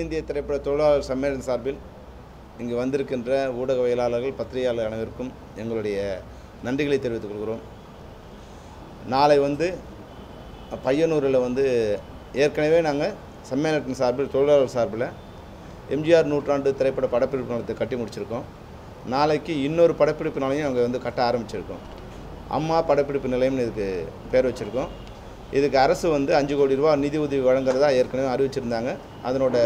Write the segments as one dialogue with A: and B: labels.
A: தென்னிந்திய திரைப்பட தொழிலாளர் சம்மேளனம் சார்பில் இங்கு வந்திருக்கின்ற ஊடகவியலாளர்கள் பத்திரிகையாளர் அனைவருக்கும் எங்களுடைய நன்றிகளை தெரிவித்துக் கொள்கிறோம். நாளை வந்து பையனூரில் வந்து ஏற்கனவே நாங்கள் சம்மேளனத்தின் சார்பில் தொழிலாளர் சார்பில் எம்ஜிஆர் நூற்றாண்டு திரைப்பட படப்பிடிப்பு நிலையத்தை கட்டி முடிச்சிருக்கோம். நாளைக்கு இன்னொரு படப்பிடிப்பு நிலையம் அங்கே வந்து கட்ட ஆரம்பிச்சிருக்கோம். அம்மா படப்பிடிப்பு நிலையம்னு இதுக்கு பேர் வச்சுருக்கோம். இதுக்கு அரசு வந்து அஞ்சு கோடி ரூபா நிதி உதவி வழங்குறதா ஏற்கனவே அறிவிச்சிருந்தாங்க. அதனோட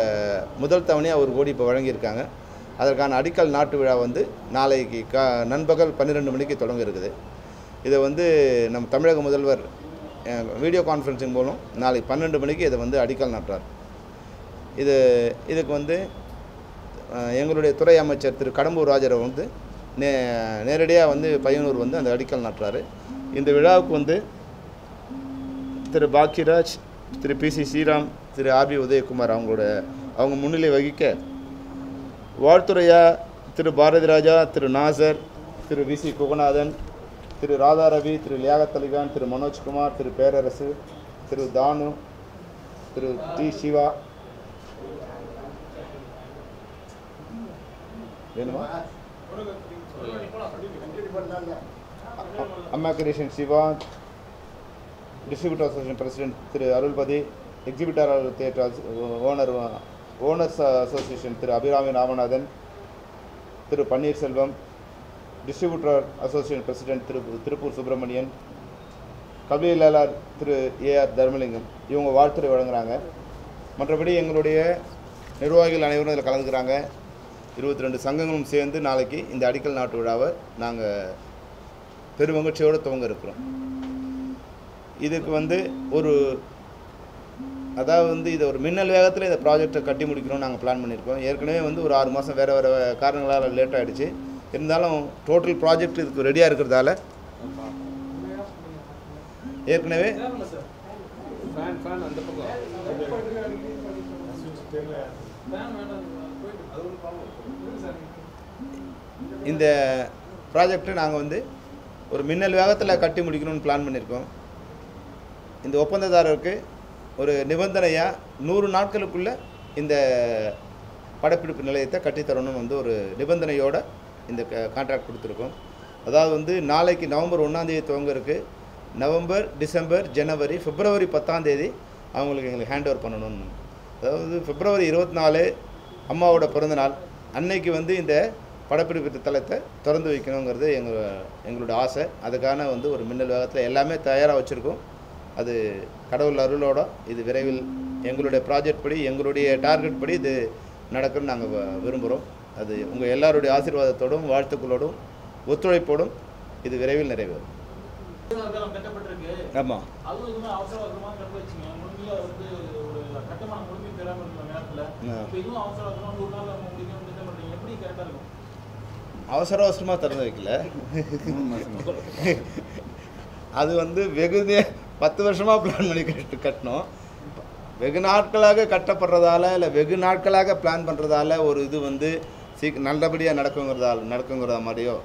A: முதல் தவணையாக ஒரு கோடி இப்போ வழங்கியிருக்காங்க. அதற்கான அடிக்கல் நாட்டு விழா வந்து நாளைக்கு கா நண்பகல் பன்னிரெண்டு மணிக்கு தொடங்க இருக்குது. இதை வந்து நம் தமிழக முதல்வர் வீடியோ கான்ஃபரன்சிங் மூலம் நாளைக்கு பன்னெண்டு மணிக்கு இதை வந்து அடிக்கல் நாட்டுறார். இது இதுக்கு வந்து எங்களுடைய துறை அமைச்சர் திரு கடம்பூர் ராஜர் வந்து நே நேரடியாக வந்து பையனூர் வந்து அந்த அடிக்கல் நாட்டுறாரு. இந்த விழாவுக்கு வந்து Thiru Bhagyaraj Thiru P C Sriram Thiru R B Udhayakumar அவங்களோட அவங்க முன்னிலை வகிக்க வாழ்த்துறையா Thiru Bharathi Raja Thiru Nassar Thiru V C Guhanathan Thiru Radha Ravi Thiru Liaquat Ali Khan Thiru Manojkumar Thiru Perarasu Thiru Thanu Thiru T Siva. வேணுமா? அம்மா Krishnan Siva distributor association president Thiru Arulpathi exhibitor theatre owner owners association Thiru Abirami Ramanathan Thiru Panneerselvam distributor association president Thiru Tiruppur Subramanian கல்வியலாளர் Thiru AR Dharmalingam. இவங்க வாழ்த்துறை வழங்குறாங்க. மற்றபடி எங்களுடைய நிர்வாகிகள் அனைவரும் இதில் கலந்துக்கிறாங்க. இருபத்தி ரெண்டு சங்கங்களும் சேர்ந்து நாளைக்கு இந்த அடிக்கல் நாட்டு விழாவை நாங்கள் பெருமகிழ்ச்சியோடு துவங்க இருக்கிறோம். இதுக்கு வந்து ஒரு அதாவது வந்து இதை ஒரு மின்னல் வேகத்தில் இந்த ப்ராஜெக்டை கட்டி முடிக்கணும்னு நாங்கள் பிளான் பண்ணியிருக்கோம். ஏற்கனவே வந்து ஒரு ஆறு மாதம் வேறு வேறு காரணங்களால் லேட் ஆகிடுச்சு இருந்தாலும் டோட்டல் ப்ராஜெக்ட் இதுக்கு ரெடியாக இருக்கிறதால ஏற்கனவே இந்த ப்ராஜெக்டை நாங்கள் வந்து ஒரு மின்னல் வேகத்தில் கட்டி முடிக்கணும்னு பிளான் பண்ணியிருக்கோம். இந்த ஒப்பந்ததாரருக்கு ஒரு நிபந்தனையாக நூறு நாட்களுக்குள்ளே இந்த படப்பிடிப்பு நிலையத்தை கட்டித்தரணும்னு வந்து ஒரு நிபந்தனையோட இந்த கான்ட்ராக்ட் கொடுத்துருக்கோம். அதாவது வந்து நாளைக்கு நவம்பர் ஒன்றாந்தேதி துவங்க நவம்பர் டிசம்பர் ஜனவரி பிப்ரவரி பத்தாந்தேதி அவங்களுக்கு எங்களுக்கு ஹேண்ட் ஓவர் பண்ணணும்னு. அதாவது பிப்ரவரி இருபத்தி நாலு அம்மாவோட பிறந்தநாள் அன்னைக்கு வந்து இந்த படப்பிடிப்பு தளத்தை திறந்து வைக்கணுங்கிறது எங்கள் எங்களோட ஆசை. அதுக்கான வந்து ஒரு மின்னல் வேகத்தில் எல்லாமே தயாராக வச்சுருக்கோம். அது கடவுள் அருளோட இது விரைவில் எங்களுடைய ப்ராஜெக்ட் படி எங்களுடைய டார்கெட் படி இது நடக்கும்னு நாங்கள் விரும்புகிறோம் அது உங்கள் எல்லாருடைய ஆசீர்வாதத்தோடும் வாழ்த்துக்களோடும் ஒத்துழைப்போடும் இது விரைவில் நிறைவேறும். ஆமாம்
B: அவசர
A: அவசரமாக திறந்து வைக்கல. அது வந்து வெகு பத்து வருஷமாக பிளான் பண்ணி கட்டு கட்டினோம். வெகு நாட்களாக கட்டப்படுறதால இல்லை வெகு நாட்களாக பிளான் பண்ணுறதால ஒரு இது வந்து சீக் நல்லபடியாக நடக்குங்கிறதால நடக்குங்கிறத மாதிரியோ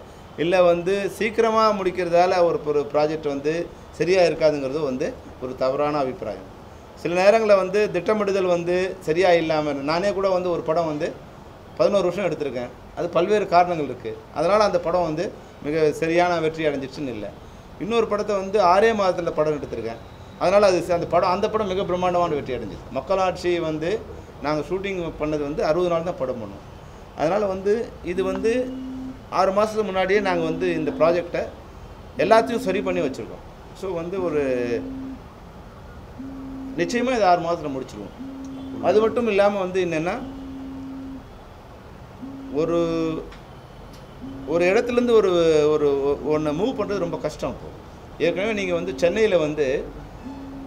A: இல்லை வந்து சீக்கிரமாக முடிக்கிறதால ஒரு ஒரு ப்ராஜெக்ட் வந்து சரியாக இருக்காதுங்கிறது வந்து ஒரு தவறான அபிப்பிராயம். சில நேரங்களில் வந்து திட்டமிடுதல் வந்து சரியாக இல்லாமல் நானே கூட வந்து ஒரு படம் வந்து பதினோரு வருஷம் எடுத்திருக்கேன். அது பல்வேறு காரணங்கள் இருக்குது அதனால் அந்த படம் வந்து மிக சரியான வெற்றி அடைஞ்சிச்சுன்னு இல்லை. இன்னொரு படத்தை வந்து ஆறே மாதத்தில் படம் எடுத்திருக்கேன். அதனால் அது அந்த படம் அந்த படம் மிக பிரம்மாண்டமான வெற்றி அடைஞ்சிது. மக்களாட்சி வந்து நாங்கள் ஷூட்டிங் பண்ணது வந்து அறுபது நாள் தான் படம் பண்ணோம் அதனால் வந்து இது வந்து ஆறு மாதத்துக்கு முன்னாடியே நாங்கள் வந்து இந்த ப்ராஜெக்டை எல்லாத்தையும் சரி பண்ணி வச்சுருக்கோம். ஸோ வந்து ஒரு நிச்சயமாக இது ஆறு மாதத்தில் முடிச்சிருவோம். அது மட்டும் இல்லாமல் வந்து என்னென்னா ஒரு ஒரு இடத்துலேருந்து ஒரு ஒரு ஒன்று மூவ் பண்ணுறது ரொம்ப கஷ்டம் இப்போ. ஏற்கனவே நீங்கள் வந்து சென்னையில் வந்து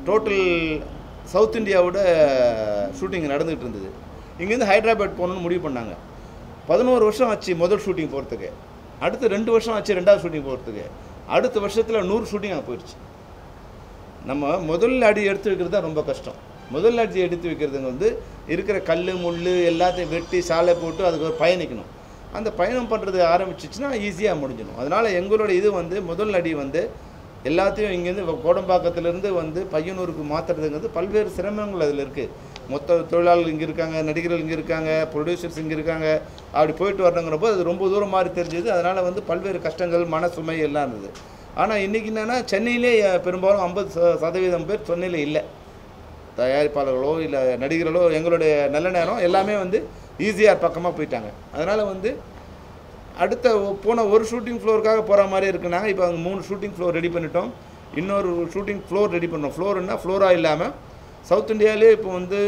A: டோட்டல் சவுத் இந்தியாவோட ஷூட்டிங் நடந்துகிட்டு இருந்தது. இங்கேருந்து ஹைதராபாத் போகணுன்னு முடிவு பண்ணாங்க. பதினோரு வருஷம் ஆச்சு முதல் ஷூட்டிங் போகிறதுக்கு அடுத்து ரெண்டு வருஷம் ஆச்சு ரெண்டாவது ஷூட்டிங் போகிறதுக்கு அடுத்த வருஷத்தில் நூறு ஷூட்டிங் அங்கே போயிடுச்சு நம்ம முதல் அடி எடுத்து வைக்கிறது தான் ரொம்ப கஷ்டம். முதல் அடி எடுத்து வைக்கிறதுங்க வந்து இருக்கிற கல் முள் எல்லாத்தையும் வெட்டி சாலை போட்டு அதுக்கு ஒரு பயணிக்கணும் அந்த பயணம் பண்ணுறது ஆரம்பிச்சிச்சுன்னா ஈஸியாக முடிஞ்சிடும். அதனால் எங்களோட இது வந்து முதல் அடி வந்து எல்லாத்தையும் இங்கேருந்து கோடம்பாக்கத்துலேருந்து வந்து பையனூருக்கு மாற்றுறதுங்கிறது பல்வேறு சிரமங்கள் அதில் இருக்குது மொத்த தொழிலாளர்கள் இங்கே இருக்காங்க நடிகர்கள் இங்கே இருக்காங்க ப்ரொடியூசர்ஸ் இங்கே இருக்காங்க. அப்படி போயிட்டு வரணுங்கிறப்போ அது ரொம்ப தூரம் மாதிரி தெரிஞ்சது. அதனால் வந்து பல்வேறு கஷ்டங்கள் மன சுமை எல்லாம் இருந்தது. ஆனால் இன்றைக்கி என்னென்னா சென்னையிலே பெரும்பாலும் ஐம்பது சதவீதம் பேர் சென்னையில் இல்லை. தயாரிப்பாளர்களோ இல்லை நடிகர்களோ எங்களுடைய நல்ல நேரம் எல்லாமே வந்து ஈஸியாக பக்கமாக போயிட்டாங்க. அதனால் வந்து அடுத்த போன ஒரு ஷூட்டிங் ஃப்ளோருக்காக போகிற மாதிரி இருக்குனாங்க. இப்போ அங்கே மூணு ஷூட்டிங் ஃப்ளோர் ரெடி பண்ணிட்டோம். இன்னொரு ஷூட்டிங் ஃப்ளோர் ரெடி பண்ணோம். ஃப்ளோர்னால் ஃப்ளோராக இல்லாமல் சவுத் இந்தியாவிலே இப்போ வந்து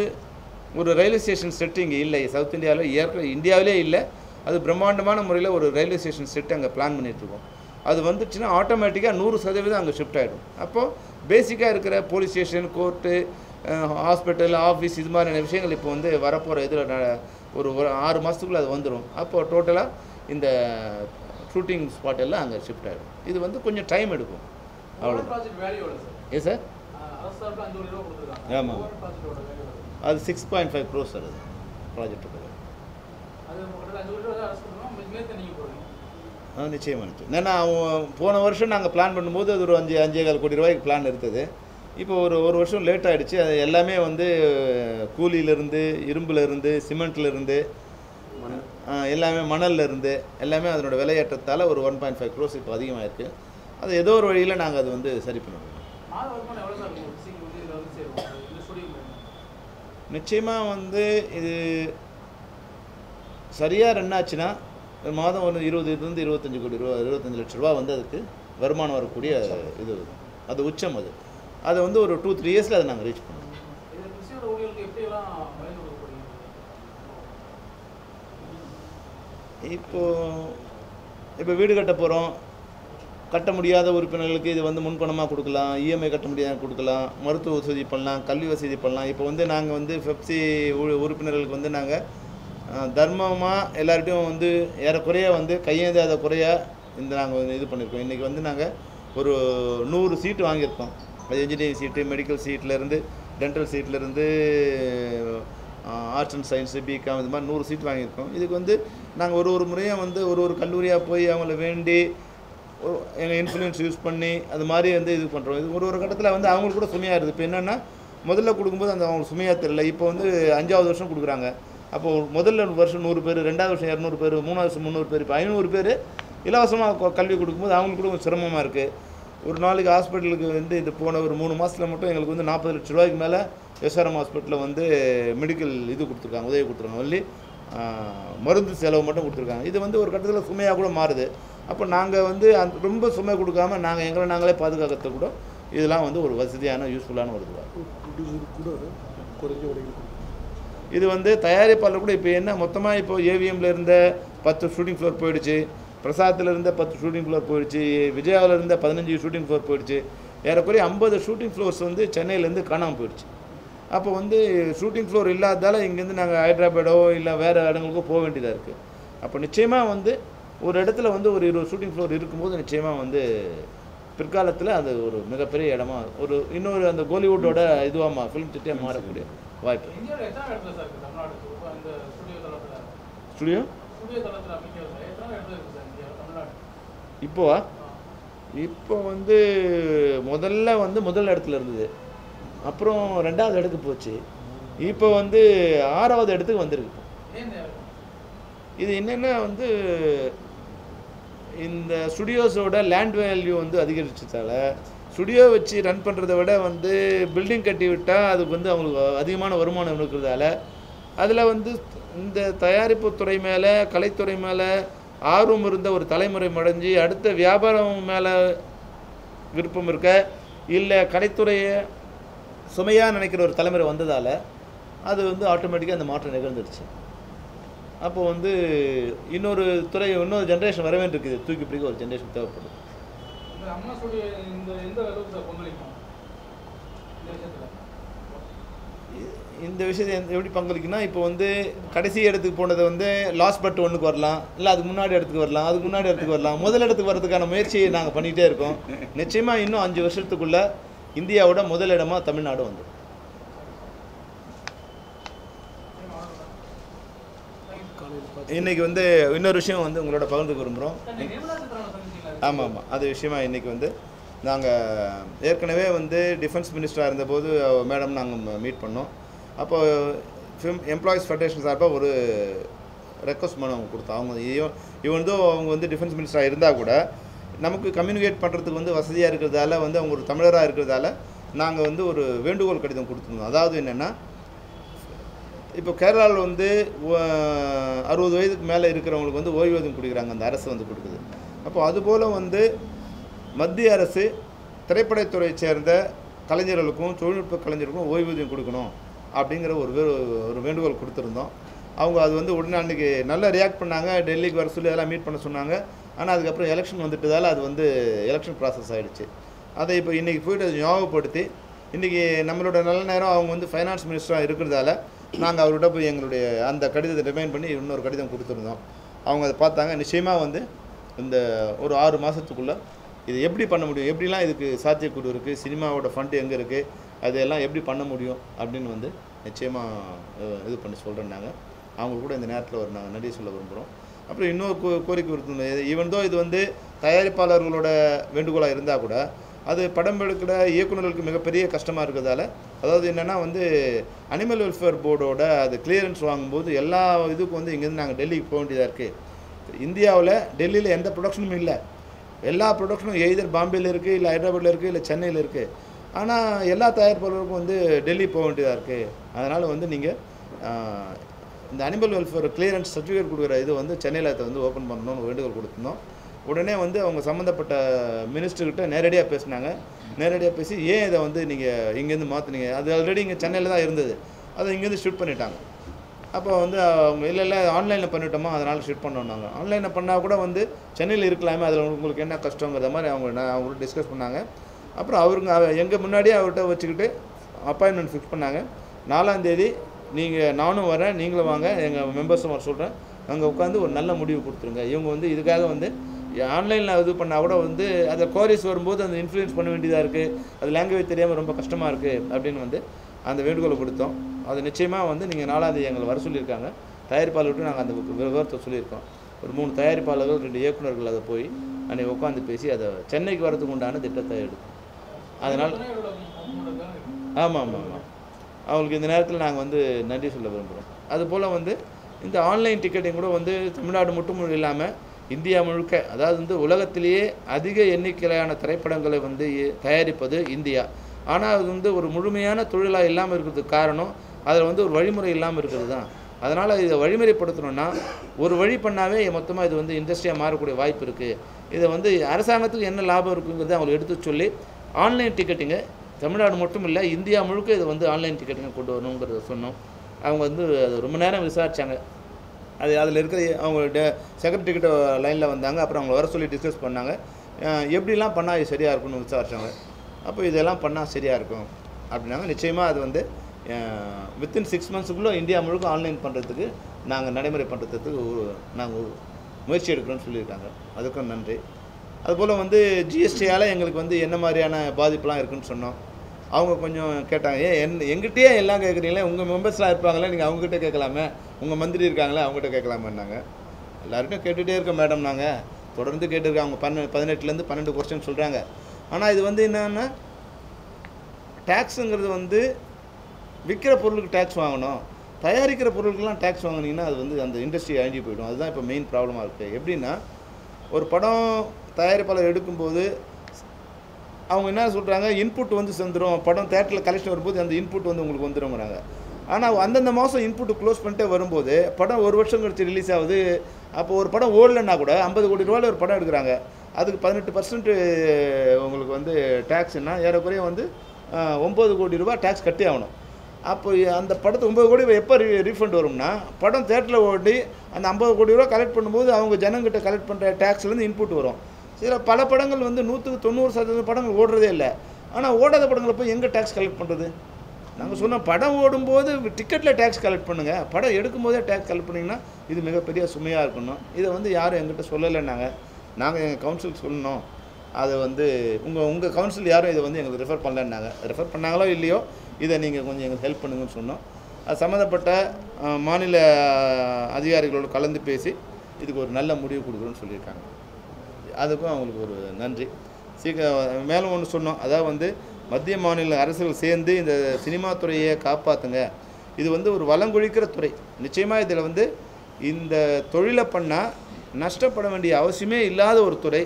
A: ஒரு ரயில்வே ஸ்டேஷன் செட்டு இங்கே இல்லை. சவுத் இந்தியாவில் ஏற்கனவே இந்தியாவிலே இல்லை. அது பிரம்மாண்டமான முறையில் ஒரு ரயில்வே ஸ்டேஷன் செட் அங்கே பிளான் பண்ணிகிட்ருக்கோம் அது வந்துச்சுன்னா ஆட்டோமேட்டிக்காக நூறு சதவீதம் அங்கே ஷிஃப்ட் ஆகிடும் அப்போது பேசிக்காக இருக்கிற police station court hospital office இது மாதிரியான விஷயங்கள் இப்போ வந்து வரப்போகிற இதில் ஒரு ஒரு ஆறு மாதத்துக்குள்ளே அது வந்துடும் அப்போது டோட்டலாக இந்த ஷூட்டிங் ஸ்பாட் எல்லாம் அங்கே ஷிஃப்ட் ஆகிடும் இது வந்து கொஞ்சம் டைம் எடுக்கும். அவ்வளோ ஏ சார் ஆமாம். அது six point five crores sir அது. ப்ராஜெக்ட் இருக்குது
B: அது கிட்டத்தட்ட அஞ்சு கோடி ரூபா தான் அரசு கொடுக்கணும். மேற்க நீங்கள் போடுறீங்க.
A: ஆ நிச்சயமாக நிச்சயம். ஏன்னா போன வருஷம் நாங்கள் பிளான் பண்ணும்போது அது ஒரு அஞ்சு அஞ்சே கால் கோடி ரூபாய்க்கு பிளான் இருந்தது இப்போ ஒரு ஒரு வருஷம் லேட் ஆகிடுச்சு அது எல்லாமே வந்து கூலியிலேருந்து இரும்புலேருந்து சிமெண்ட்லேருந்து எல்லாமே மணல்ல இருந்து எல்லாமே அதனோட விலையேற்றத்தால் ஒரு ஒன் பாயிண்ட் ஃபைவ் க்ரோஸ் இப்போ அதிகமாகிருக்கு அது ஏதோ ஒரு வழியில் நாங்கள் அது வந்து சரி பண்ணுவோம். நிச்சயமாக வந்து இது சரியாக ஒரு மாதம் ஒரு இருபதுலேருந்து இருபத்தஞ்சு கோடி ரூபா இருபத்தஞ்சு லட்ச ரூபா வந்து அதுக்கு வருமானம் வரக்கூடிய இது அது உச்சம் அது. அதை வந்து ஒரு டூ த்ரீ இயர்ஸில் அதை நாங்கள் ரீச் பண்ணுவோம்
B: போறீங்க
A: இப்போ இப்போ வீடு கட்ட போகிறோம் கட்ட முடியாத உறுப்பினர்களுக்கு இது வந்து முன்பணமாக கொடுக்கலாம் இஎம்ஐ கட்ட முடியாத கொடுக்கலாம் மருத்துவ வசதி பண்ணலாம் கல்வி வசதி பண்ணலாம். இப்போ வந்து நாங்கள் வந்து பெப்சி உறுப்பினர்களுக்கு வந்து நாங்கள் தர்மமாக எல்லார்ட்டையும் வந்து ஏறக்குறைய வந்து கையேந்தாத குறைய இந்த நாங்கள் இது பண்ணியிருக்கோம் இன்றைக்கி வந்து நாங்கள் ஒரு நூறு சீட்டு வாங்கியிருக்கோம். அது இன்ஜினியரிங் சீட்டு மெடிக்கல் சீட்லேருந்து dental சீட்லேருந்து arts and science B Com இது மாதிரி நூறு சீட் வாங்கியிருக்கோம். இதுக்கு வந்து நாங்கள் ஒரு ஒரு முறையும் வந்து ஒரு ஒரு கல்லூரியாக போய் அவங்கள வேண்டி எங்கள் இன்ஃப்ளூயன்ஸ் யூஸ் பண்ணி அது மாதிரி வந்து இது பண்ணுறோம் இது ஒரு ஒரு கட்டத்தில் வந்து அவங்களுக்கு கூட சுமையாக இருக்குது. இப்போ என்னென்னா முதல்ல கொடுக்கும்போது அந்த அவங்களுக்கு சுமையாக தெரியல. இப்போ வந்து அஞ்சாவது வருஷம் கொடுக்குறாங்க. அப்போது முதல்ல வருஷம் நூறு பேர் ரெண்டாவது வருஷம் இரநூறு பேர் மூணாவது வருஷம் முந்நூறு பேர் இப்போ ஐநூறு பேர் இலவசமாக கல்வி கொடுக்கும்போது அவங்களுக்கு கூட சிரமமாக இருக்குது ஒரு நாளைக்கு ஹாஸ்பிட்டலுக்கு வந்து இது போன ஒரு மூணு மாதத்தில் மட்டும் எங்களுக்கு வந்து நாற்பது லட்ச ரூபாய்க்கு மேலே எஸ்ஆர்எம் ஹாஸ்பிட்டலில் வந்து மெடிக்கல் இது கொடுத்துருக்காங்க உதவி கொடுத்துருக்காங்க. ஒன்லி மருந்து செலவு மட்டும் கொடுத்துருக்காங்க. இது வந்து ஒரு கட்டத்தில் சுமையாக கூட மாறுது. அப்போ நாங்கள் வந்து அந்த ரொம்ப சுமை கொடுக்காம நாங்கள் எங்களை நாங்களே பாதுகாக்கிறது கூட இதெல்லாம் வந்து ஒரு வசதியான யூஸ்ஃபுல்லான ஒரு இதுவாக
C: குறைஞ்ச
A: இது வந்து தயாரிப்பாளர் கூட இப்போ என்ன மொத்தமாக இப்போ ஏவிஎம்ல இருந்த பத்து ஷூட்டிங் ஃப்ளோர் போயிடுச்சு. பிரசாத்தில் இருந்த பத்து ஷூட்டிங் ஃப்ளோர் போயிடுச்சு விஜயாவில் இருந்த பதினஞ்சு ஷூட்டிங் ஃப்ளோர் போயிடுச்சு. ஏறக்குறைய ஐம்பது ஷூட்டிங் ஃப்ளோர்ஸ் வந்து சென்னையிலேருந்து காணாமல் போயிடுச்சு. அப்போ வந்து ஷூட்டிங் ஃப்ளோர் இல்லாததால் இங்கேருந்து நாங்கள் ஹைதராபாடோ இல்லை வேறு இடங்களுக்கோ போக வேண்டியதாக இருக்குது அப்போ நிச்சயமாக வந்து ஒரு இடத்துல வந்து ஒரு இருபது ஷூட்டிங் ஃப்ளோர் இருக்கும்போது நிச்சயமாக வந்து பிற்காலத்தில் அது ஒரு மிகப்பெரிய இடமா ஒரு இன்னொரு அந்த கோலிவுட்டோட இதுவாக ஃபிலிம் சிட்டியாக மாறக்கூடிய வாய்ப்பு.
B: இந்தியாவில்
A: இப்போவா? இப்போ வந்து முதல்ல வந்து முதல் இடத்துல இருந்தது. அப்புறம் ரெண்டாவது இடத்துக்கு போச்சு. இப்போ வந்து ஆறாவது இடத்துக்கு வந்திருக்கு. இது என்னென்னா வந்து இந்த ஸ்டுடியோஸோட லேண்ட் வேல்யூ வந்து அதிகரிச்சதால ஸ்டுடியோ வச்சு ரன் பண்ணுறத விட வந்து பில்டிங் கட்டி விட்டால் அதுக்கு வந்து அவங்களுக்கு அதிகமான வருமானம் இருக்கிறதால அதில் வந்து இந்த தயாரிப்பு துறை மேலே கலைத்துறை மேலே ஆர்வம் இருந்த ஒரு தலைமுறை மடைஞ்சு அடுத்த வியாபாரம் மேலே விருப்பம் இருக்க இல்லை கலைத்துறையை சுமையாக நினைக்கிற ஒரு தலைமுறை வந்ததால் அது வந்து ஆட்டோமேட்டிக்காக அந்த மாற்றம் நிகழ்ந்துருச்சு. அப்போ வந்து இன்னொரு துறை இன்னொரு ஜென்ரேஷன் வர வேண்டியிருக்குது தூக்கி பிடிக்க ஒரு ஜென்ரேஷன் தேவைப்படுது.
B: இந்த இந்த எந்த அளவுக்கு சார் பங்களிக்கும்
A: இந்த விஷயத்தை எப்படி பங்களிக்குன்னா இப்போ வந்து கடைசி இடத்துக்கு போனதை வந்து லாஸ்ட் பட் ஒன்றுக்கு வரலாம். இல்லை அதுக்கு முன்னாடி இடத்துக்கு வரலாம். அதுக்கு முன்னாடி இடத்துக்கு வரலாம். முதல் இடத்துக்கு வரதுக்கான முயற்சியை நாங்கள் பண்ணிகிட்டே இருக்கோம். நிச்சயமாக இன்னும் அஞ்சு வருஷத்துக்குள்ள இந்தியாவோட முதல் இடமா தமிழ்நாடு வந்து
C: இன்றைக்கி
A: இன்னைக்கு வந்து இன்னொரு விஷயம் வந்து உங்களோட பகிர்ந்து விரும்புகிறோம் ஆமாம் ஆமாம் அது விஷயமா இன்றைக்கி வந்து நாங்கள் ஏற்கனவே வந்து டிஃபென்ஸ் மினிஸ்டராக இருந்தபோது மேடம் நாங்கள் மீட் பண்ணோம். அப்போ ஃபிம் எம்ப்ளாயீஸ் ஃபெடரேஷன் சார்பாக ஒரு ரெக்வஸ்ட் மனு அவங்க கொடுத்தோம் அவங்க இவன் இவன் அவங்க வந்து டிஃபென்ஸ் மினிஸ்டராக இருந்தால் கூட நமக்கு கம்யூனிகேட் பண்ணுறதுக்கு வந்து வசதியாக இருக்கிறதால வந்து அவங்க ஒரு தமிழராக இருக்கிறதால நாங்கள் வந்து ஒரு வேண்டுகோள் கடிதம் கொடுத்துருந்தோம். அதாவது என்னென்னா இப்போ கேரளாவில் வந்து அறுபது வயதுக்கு மேலே இருக்கிறவங்களுக்கு வந்து ஓய்வூதியம் கொடுக்குறாங்க. அந்த அரசு வந்து கொடுக்குது. அப்போ அதுபோல் வந்து மத்திய அரசு திரைப்படத்துறையை சேர்ந்த கலைஞர்களுக்கும் தொழில்நுட்ப கலைஞர்களுக்கும் ஓய்வூதியம் கொடுக்கணும். அப்படிங்கிற ஒரு வே- ஒரு வேண்டுகோள் கொடுத்துருந்தோம். அவங்க அது வந்து உடனே அன்றைக்கி நல்லா ரியாக்ட் பண்ணாங்க. டெல்லிக்கு வர சொல்லி அதெல்லாம் மீட் பண்ண சொன்னாங்க. ஆனால் அதுக்கப்புறம் எலெக்ஷன் வந்துட்டதால் அது வந்து எலெக்ஷன் ப்ராசஸ் ஆகிடுச்சு அதை இப்போ இன்றைக்கி போயிட்டு அதை ஞாபகப்படுத்தி இன்றைக்கி நம்மளோட நல்ல நேரம் அவங்க வந்து ஃபைனான்ஸ் மினிஸ்டராக இருக்கிறதால நாங்கள் அவர்கிட்ட போய் எங்களுடைய அந்த கடிதத்தை ரிமைண்ட் பண்ணி இன்னொரு கடிதம் கொடுத்துருந்தோம். அவங்க அதை பார்த்தாங்க. நிச்சயமாக வந்து இந்த ஒரு ஆறு மாதத்துக்குள்ளே இது எப்படி பண்ண முடியும்? எப்படிலாம் இதுக்கு சாத்தியக்கூறு இருக்குது சினிமாவோட ஃபண்டு எங்கே இருக்குது அதையெல்லாம் எப்படி பண்ண முடியும் அப்படின்னு வந்து நிச்சயமாக இது பண்ணி சொல்கிறேன்னாங்க அவங்க கூட இந்த நேரத்தில் ஒரு நாங்கள் நன்றி சொல்ல விரும்புகிறோம் அப்புறம் இன்னொரு கோ கோரிக்கை விடுத்தோம் ஈவன் தோ இது வந்து தயாரிப்பாளர்களோட வேண்டுகோளாக இருந்தால் கூட அது படம் எடுக்கிற இயக்குநர்களுக்கு மிகப்பெரிய கஷ்டமாக இருக்கிறதால அதாவது என்னென்னா வந்து அனிமல் வெல்ஃபேர் போர்டோட அது கிளியரன்ஸ் வாங்கும்போது எல்லா இதுக்கும் வந்து இங்கேருந்து நாங்கள் டெல்லிக்கு போக வேண்டியதாக இருக்குது இந்தியாவில் டெல்லியில் எந்த ப்ரொடக்ஷனும் இல்லை. எல்லா ப்ரொடக்ஷனும் எய்தர் பாம்பேயில் இருக்குது இல்லை ஹைதராபாத்தில் இருக்குது இல்லை சென்னையில் இருக்குது ஆனால் எல்லா தயாரிப்பாளருக்கும் வந்து டெல்லி போக வேண்டியதாக இருக்குது அதனால் வந்து நீங்கள் இந்த அனிமல் வெல்ஃபேர் கிளியரன்ஸ் சர்டிஃபிகேட் கொடுக்குற இது வந்து சென்னையில் அதை வந்து ஓப்பன் பண்ணணும்னு வேண்டுகோள் கொடுத்துருந்தோம். உடனே வந்து அவங்க சம்மந்தப்பட்ட மினிஸ்டர்கிட்ட நேரடியாக பேசினாங்க. நேரடியாக பேசி ஏன் இதை வந்து நீங்கள் இங்கேருந்து மாற்றுனீங்க அது ஆல்ரெடி இங்கே சென்னையில் தான் இருந்தது. அதை இங்கேருந்து ஷூட் பண்ணிட்டாங்க. அப்போ வந்து அவங்க இல்லை இல்லை ஆன்லைனில் பண்ணிட்டோமா? அதனால் ஷூட் பண்ணோன்னாங்க ஆன்லைனில் பண்ணால் கூட வந்து சென்னையில் இருக்கலாமே அதில் உங்களுக்கு என்ன கஷ்டங்கிற மாதிரி அவங்க நான் டிஸ்கஸ் பண்ணாங்க. அப்புறம் அவருங்க எங்கள் முன்னாடியே அவர்கிட்ட வச்சுக்கிட்டு அப்பாயின்மெண்ட் ஃபிக்ஸ் பண்ணாங்க. நாலாந்தேதி நீங்கள் நானும் வரேன் நீங்களும் வாங்க எங்கள் மெம்பர்ஸும் வர சொல்கிறேன் அங்கே உட்காந்து ஒரு நல்ல முடிவு கொடுத்துருங்க. இவங்க வந்து இதுக்காக வந்து ஆன்லைனில் இது பண்ணால் கூட வந்து அதை கோரிஸ் வரும்போது அந்த இன்ஃப்ளூயன்ஸ் பண்ண வேண்டியதாக இருக்குது அது லாங்குவேஜ் தெரியாமல் ரொம்ப கஷ்டமாக இருக்குது அப்படின்னு வந்து அந்த வேண்டுகோளை கொடுத்தோம். அது நிச்சயமாக வந்து நீங்கள் நாலாந்தேதி எங்களை வர சொல்லியிருக்காங்க. தயாரிப்பாளர்கிட்ட நாங்கள் அந்த விவரத்தை சொல்லியிருக்கோம். ஒரு மூணு தயாரிப்பாளர்கள் ரெண்டு இயக்குனர்கள் அதை போய் அன்றைக்கி உட்காந்து பேசி அதை சென்னைக்கு வரதுக்கு உண்டான திட்டத்தை எடுக்கும் அதனால் ஆமாம் ஆமாம். ஆமாம் அவங்களுக்கு இந்த நேரத்தில் நாங்கள் வந்து நன்றி சொல்ல விரும்புகிறோம் அதுபோல் வந்து இந்த ஆன்லைன் டிக்கெட்டிங் கூட வந்து தமிழ்நாடு மட்டும் இல்லாமல் இந்தியா முழுக்க அதாவது வந்து உலகத்திலேயே அதிக எண்ணிக்கையிலான திரைப்படங்களை வந்து தயாரிப்பது இந்தியா. ஆனால் அது வந்து ஒரு முழுமையான தொழிலாக இல்லாமல் இருக்கிறதுக்கு காரணம் அதில் வந்து ஒரு வழிமுறை இல்லாமல் இருக்கிறது தான். அதனால் இதை வழிமுறைப்படுத்தணும்னா ஒரு வழி பண்ணாவே மொத்தமாக இது வந்து இண்டஸ்ட்ரியாக மாறக்கூடிய வாய்ப்பு இருக்குது இதை வந்து அரசாங்கத்துக்கு என்ன லாபம் இருக்குங்கிறத அவங்களுக்கு எடுத்து சொல்லி ஆன்லைன் டிக்கெட்டுங்க. தமிழ்நாடு மட்டும் இல்லை இந்தியா முழுக்க இதை வந்து ஆன்லைன் டிக்கெட்டுங்க கொண்டு வரணுங்கிறத சொன்னோம். அவங்க வந்து அது ரொம்ப நேரம் விசாரித்தாங்க அது அதில் இருக்கிற அவங்க செகண்ட் டிக்கெட் லைனில் வந்தாங்க. அப்புறம் அவங்க வர சொல்லி டிஸ்கஸ் பண்ணாங்க. எப்படிலாம் பண்ணால் இது சரியாக இருக்கும்னு விசாரித்தாங்க அப்போ இதெல்லாம் பண்ணால் சரியாக இருக்கும் அப்படின்னாங்க. நிச்சயமாக அது வந்து வித்தின் சிக்ஸ் மந்த்ஸுக்குள்ளே இந்தியா முழுக்க ஆன்லைன் பண்ணுறதுக்கு நாங்கள் நடைமுறை பண்ணுறதுக்கு நாங்கள் முயற்சி எடுக்கிறோம்னு சொல்லியிருக்காங்க. அதுக்கும் நன்றி. அதுபோல் வந்து ஜிஎஸ்டியால் எங்களுக்கு வந்து என்ன மாதிரியான பாதிப்புலாம் இருக்குன்னு சொன்னோம். அவங்க கொஞ்சம் கேட்டாங்க ஏன் என் எங்கிட்டயே எல்லாம் கேட்குறீங்களே உங்கள் மெம்பர்ஸ்லாம் இருப்பாங்களே நீங்கள் அவங்ககிட்ட கேட்கலாமே உங்கள் மந்திரி இருக்காங்களே அவங்ககிட்ட கேட்கலாமேன்னாங்க. எல்லார்ட்டும் கேட்டுகிட்டே இருக்கோம் மேடம் நாங்கள் தொடர்ந்து கேட்டுருக்கோம் அவங்க பன்ன பதினெட்டுலேருந்து பன்னெண்டு கொஸ்டின் சொல்கிறாங்க ஆனால் இது வந்து என்னென்னா டேக்ஸுங்கிறது வந்து விற்கிற பொருளுக்கு டேக்ஸ் வாங்கணும். தயாரிக்கிற பொருளுக்கெல்லாம் டேக்ஸ் வாங்குனீங்கன்னா அது வந்து அந்த இண்டஸ்ட்ரி அழிஞ்சு போயிடும். அதுதான் இப்போ மெயின் ப்ராப்ளமாக இருக்குது எப்படின்னா ஒரு படம் தயாரிப்பாளர் எடுக்கும்போது அவங்க என்ன சொல்கிறாங்க இன்புட் வந்து சேர்ந்துரும் படம் தேட்டரில் கலெக்ஷன் வரும்போது அந்த இன்புட் வந்து உங்களுக்கு வந்துடுங்கிறாங்க ஆனால் அந்தந்த மாதம் இன்புட் க்ளோஸ் பண்ணிட்டே வரும்போது படம் ஒரு வருஷம் கழிச்சு ரிலீஸ் ஆகுது அப்போ ஒரு படம் ஓடலைன்னா கூட ஐம்பது கோடி ரூபாயில் ஒரு படம் எடுக்கிறாங்க. அதுக்கு பதினெட்டு பர்சன்ட் உங்களுக்கு வந்து டேக்ஸ்னால் ஏறக்குறைய வந்து ஒம்பது கோடி ரூபா டேக்ஸ் கட்டி ஆகணும். அப்போ அந்த படத்தை ஒம்பது கோடி எப்போ ரீ ரீஃபண்ட் வரும்னா படம் தேட்டரில் ஓடி அந்த ஐம்பது கோடி ரூபா கலெக்ட் பண்ணும்போது அவங்க ஜனங்கிட்ட கலெக்ட் பண்ணுற டேக்ஸ்லேருந்து இன்புட் வரும். சில பல படங்கள் வந்து நூற்றுக்கு தொண்ணூறு சதவீத படங்கள் ஓடுறதே இல்லை. ஆனால் ஓடாத படங்களை போய் எங்கே டேக்ஸ் கலெக்ட் பண்ணுறது நாங்கள் சொன்னோம் படம் ஓடும்போது டிக்கெட்டில் டேக்ஸ் கலெக்ட் பண்ணுங்கள் படம் எடுக்கும்போதே டேக்ஸ் கலெக்ட் பண்ணிங்கன்னா இது மிகப்பெரிய சுமையாக இருக்கணும். இதை வந்து யாரும் எங்கிட்ட சொல்லலைன்னாங்க நாங்கள் எங்கள் கவுன்சில் சொல்லணும். அதை வந்து உங்கள் உங்கள் கவுன்சில் யாரும் இதை வந்து எங்களுக்கு ரெஃபர் பண்ணலன்னாங்க ரெஃபர் பண்ணாங்களோ இல்லையோ இதை நீங்கள் கொஞ்சம் எங்களுக்கு ஹெல்ப் பண்ணுங்கன்னு சொன்னோம். அது சம்மந்தப்பட்ட மாநில அதிகாரிகளோடு கலந்து பேசி இதுக்கு ஒரு நல்ல முடிவு கொடுக்குறோன்னு சொல்லியிருக்காங்க. அதுக்கும் அவங்களுக்கு ஒரு நன்றி. சீக்கிரம் மேலும் ஒன்று சொன்னோம். அதாவது வந்து மத்திய மாநில அரசுகள் சேர்ந்து இந்த சினிமா துறையை காப்பாற்றுங்க இது வந்து ஒரு வளங்குழிக்கிற துறை. நிச்சயமாக இதில் வந்து இந்த தொழிலை பண்ணால் நஷ்டப்பட வேண்டிய அவசியமே இல்லாத ஒரு துறை.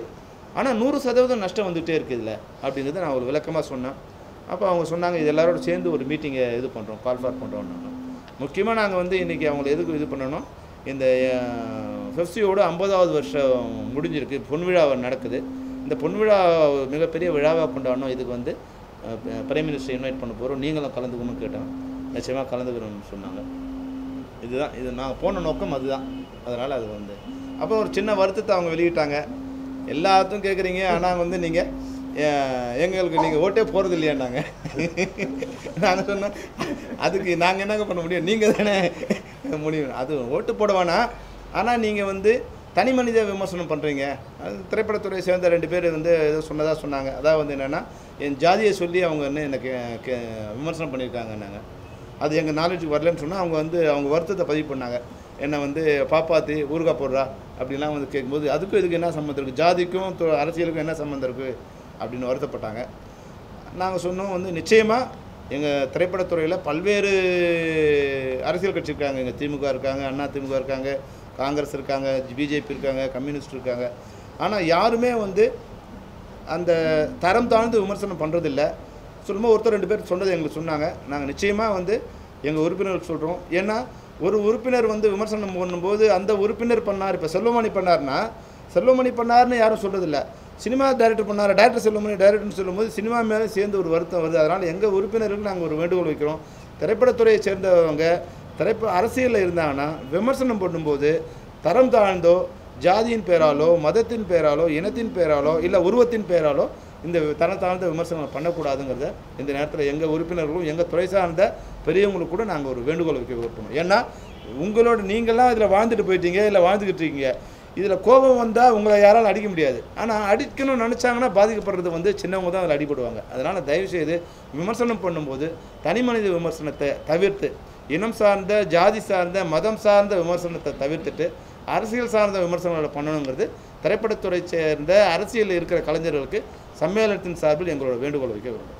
A: ஆனால் நூறு சதவீதம் நஷ்டம் வந்துகிட்டே இருக்குது இதில் அப்படிங்கிறத நான் ஒரு விளக்கமாக சொன்னேன். அப்போ அவங்க சொன்னாங்க இது எல்லாரோட சேர்ந்து ஒரு மீட்டிங்கை இது பண்ணுறோம் கால் ஃபார் பண்ணுறோம் முக்கியமாக நாங்கள் வந்து இன்றைக்கி அவங்களை எதுக்கு இது பண்ணணும்? இந்த ஃபெஃப்சியோட ஐம்பதாவது வருஷம் முடிஞ்சிருக்கு. பொன்விழா நடக்குது. இந்த பொன்விழா மிகப்பெரிய விழாவாக கொண்டாடணும் இதுக்கு வந்து பிரைம் மினிஸ்டர் இன்வைட் பண்ண போகிறோம் நீங்களும் கலந்துக்கணும்னு கேட்டோம் நிச்சயமாக கலந்துக்கணும்னு சொன்னாங்க. இதுதான். இது நாங்கள் போன நோக்கம் அதுதான். அதனால் அது வந்து. அப்போ ஒரு சின்ன வருத்தத்தை அவங்க வெளியிட்டாங்க. எல்லாத்தையும் கேட்குறீங்க ஆனால் வந்து நீங்கள் எங்களுக்கு நீங்கள் ஓட்டே போகிறது இல்லையாண்டாங்க நாங்கள் சொன்னோம் அதுக்கு நாங்கள் என்னங்க பண்ண முடியும்? நீங்கள் தானே முடியும். அது ஓட்டு போட வேணாம் ஆனால் நீங்கள் வந்து தனி மனித விமர்சனம் பண்ணுறீங்க அது திரைப்படத்துறையை சேர்ந்த ரெண்டு பேர் வந்து ஏதோ சொன்னதாக சொன்னாங்க. அதாவது வந்து என்னென்னா என் ஜாதியை சொல்லி அவங்க வந்து எனக்கு கே- விமர்சனம் பண்ணியிருக்காங்கன்னாங்க. அது எங்கள் நாலேஜுக்கு வரலன்னு சொன்னால் அவங்க வந்து அவங்க வருத்தத்தை பதிவு பண்ணாங்க. என்னை வந்து பாப்பாத்தி ஊருகா போடுறா அப்படிலாம் வந்து கேட்கும்போது அதுக்கும் இதுக்கு என்ன சம்மந்தம் இருக்குது ஜாதிக்கும் அரசியலுக்கும் என்ன சம்மந்தம் இருக்குது அப்படின்னு வருத்தப்பட்டாங்க. நாங்கள் சொன்னோம் வந்து நிச்சயமாக எங்கள் திரைப்படத்துறையில் பல்வேறு அரசியல் கட்சி இருக்காங்க. எங்கள் திமுக இருக்காங்க அண்ணா திமுக இருக்காங்க. காங்கிரஸ் இருக்காங்க பிஜேபி இருக்காங்க கம்யூனிஸ்ட் இருக்காங்க. ஆனால் யாருமே வந்து அந்த தரம் தாழ்ந்து விமர்சனம் பண்ணுறதில்ல சொல்லும்போது ஒருத்தர் ரெண்டு பேர் சொன்னது எங்களுக்கு சொன்னாங்க. நாங்கள் நிச்சயமாக வந்து எங்கள் உறுப்பினருக்கு சொல்கிறோம் ஏன்னா ஒரு உறுப்பினர் வந்து விமர்சனம் பண்ணும்போது அந்த உறுப்பினர் பண்ணார். இப்போ செல்வமணி பண்ணார்னா செல்வமணி பண்ணார்னு யாரும் சொல்கிறதில்ல சினிமா டைரக்டர் பண்ணார் டைரக்டர் செல்வமணி டைரக்டர்னு சொல்லும்போது சினிமா மேலே சேர்ந்து ஒரு வருத்தம் வருது. அதனால் எங்கள் உறுப்பினருக்கு நாங்கள் ஒரு வேண்டுகோள் வைக்கிறோம். திரைப்படத்துறையை சேர்ந்தவங்க திரைப்ப அரசியலில் இருந்தாங்கன்னா விமர்சனம் பண்ணும்போது தரம் தாழ்ந்தோ ஜாதியின் பேராலோ மதத்தின் பேராலோ இனத்தின் பேராலோ இல்லை உருவத்தின் பேராலோ இந்த தர தாழ்ந்த விமர்சனம் பண்ணக்கூடாதுங்கிறத இந்த நேரத்தில் எங்கள் உறுப்பினர்களும் எங்கள் துறை சார்ந்த பெரியவங்களுக்கு கூட நாங்கள் ஒரு வேண்டுகோள் வைக்க விருப்பணும். ஏன்னா உங்களோட நீங்களாம் இதில் வாழ்ந்துட்டு போயிட்டீங்க இல்லை வாழ்ந்துக்கிட்டு இருக்கீங்க. இதில் கோபம் வந்தால் உங்களை யாராலும் அடிக்க முடியாது. ஆனால் அடிக்கணும்னு நினச்சாங்கன்னா பாதிக்கப்படுறது வந்து சின்னவங்க தான் அதில் அடிபடுவாங்க. அதனால் தயவுசெய்து விமர்சனம் பண்ணும்போது தனி மனித விமர்சனத்தை தவிர்த்து இனம் சார்ந்த ஜாதி சார்ந்த மதம் சார்ந்த விமர்சனத்தை தவிர்த்துட்டு அரசியல் சார்ந்த விமர்சனங்களை பண்ணணுங்கிறது திரைப்படத்துறை சேர்ந்த அரசியலில் இருக்கிற கலைஞர்களுக்கு சம்மேளனத்தின் சார்பில் எங்களோட வேண்டுகோள் வைக்க
B: வேண்டும்.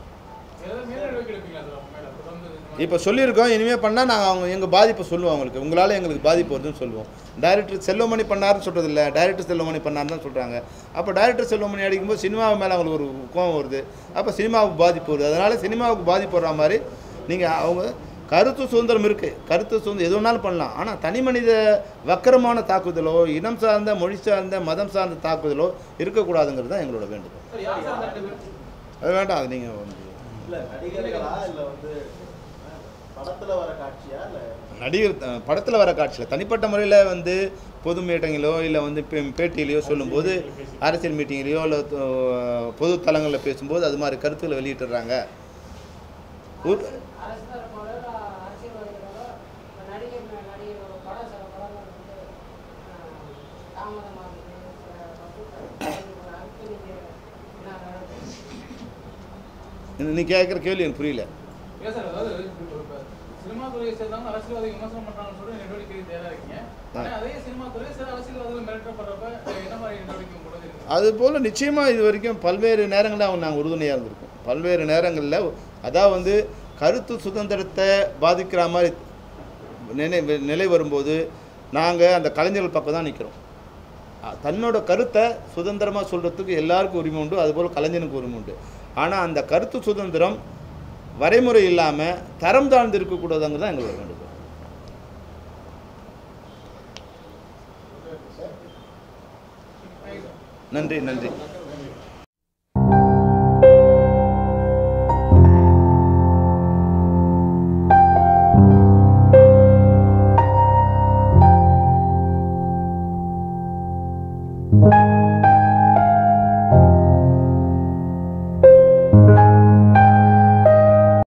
A: இப்போ சொல்லியிருக்கோம் இனிமேல் பண்ணால் நாங்கள் அவங்க எங்கள் பாதிப்பை சொல்லுவோம் அவங்களுக்கு. உங்களால் எங்களுக்கு பாதிப்பு வருதுன்னு சொல்லுவோம். டைரக்டர் செல்வமணி பண்ணாருன்னு சொல்கிறது இல்லை. டைரக்டர் செல்வமணி பண்ணார்னு தான் சொல்கிறாங்க அப்போ டைரக்டர் செல்வமணி அடிக்கும்போது சினிமா மேலே அவங்களுக்கு ஒரு கோபம் வருது. அப்போ சினிமாவுக்கு பாதிப்பு வருது. அதனால் சினிமாவுக்கு பாதிப்பு வர்ற மாதிரி நீங்கள் அவங்க கருத்து சுதந்திரம் இருக்குது கருத்து சுதந்திரம் எது வேணாலும் பண்ணலாம். ஆனால் தனி மனித வக்கரமான தாக்குதலோ இனம் சார்ந்த மொழி சார்ந்த மதம் சார்ந்த தாக்குதலோ இருக்கக்கூடாதுங்கிறது தான் எங்களோட வேண்டுகோள். அது வேண்டாம் அது நீங்கள் வந்து
D: இல்ல நடிகர்களா இல்ல வந்து அஹ், படத்துல வர காட்சியா இல்ல?
A: நடிகர் படத்தில் வர காட்சியில் தனிப்பட்ட முறையில் வந்து பொது மீட்டிங்கிலோ இல்லை வந்து பே- பேட்டியிலையோ சொல்லும்போது அரசியல் மீட்டிங்லேயோ இல்லை பொது தளங்களில் பேசும்போது அது மாதிரி கருத்துக்களை வெளியிட்டுறாங்க ஊர்
E: அரசியல் போல அரசியல்வாதிகளோ நடிகர் மே- நடிகரோட படம் சில படங்கள் வந்து ஆஹ், தாமதமாகுது சில வசூல் அதுக்கு நீங்கள் என்ன நடக்குது
A: நீ கேட்குற கேள்வி எனக்கு புரியல
B: ஏன் சார் அதாவது இப்ப இப்ப சினிமா துறையை சேர்ந்தவங்க அரசியல்வாதி விமர்சனம் பண்றாங்கன்னு சொல்லி நடவடிக்கை தயாரா இருக்கீங்க ஆனா அதே சினிமா துறையை சில அரசியல்வாதிகள் மிரட்டப்படுறப்ப அஹ், என்ன மாதிரி நடவடிக்கை கூட இருக்கு
A: அதுபோல் நிச்சயமாக இது வரைக்கும் பல்வேறு நேரங்களில் அவங்க நாங்கள் உறுதுணையாக இருந்திருக்கோம். பல்வேறு நேரங்களில் அதாவது வந்து கருத்து சுதந்திரத்தை பாதிக்கிற மாதிரி நினை நிலை வரும்போது நாங்கள் அந்த கலைஞர்கள் பக்கம் தான் நிற்கிறோம் தன்னோட கருத்தை சுதந்திரமாக சொல்கிறதுக்கு எல்லாருக்கும் உரிமை உண்டு அதுபோல் கலைஞனுக்கு உரிமை உண்டு. ஆனால் அந்த கருத்து சுதந்திரம் வரைமுறை இல்லாமல் தரம் தாழ்ந்து இருக்கக்கூடாதுங்கிறது தான் எங்களோட வேண்டுகோள். நன்றி நன்றி.